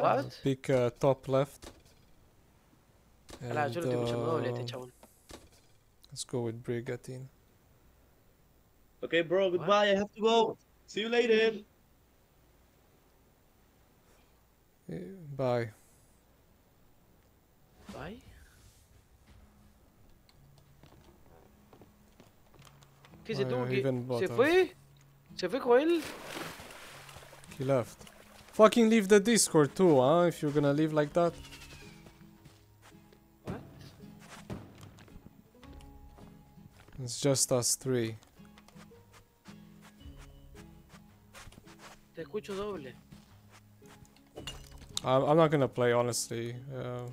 What? Pick uh, top left. Ala, yo lo estoy escuchando doble este um, chabón. Let's go with Brigantine. Okay, bro, goodbye. I have to go. See you later. Eh, Bye. Bye. ¿Qué se I tuvo que...? even bought ¿Se us. fue? ¿Se fue Joel? He left. Fucking leave the Discord too, huh? If you're gonna leave like that. What? It's just us three. Te escucho doble. I'm, I'm not gonna play honestly. Uh,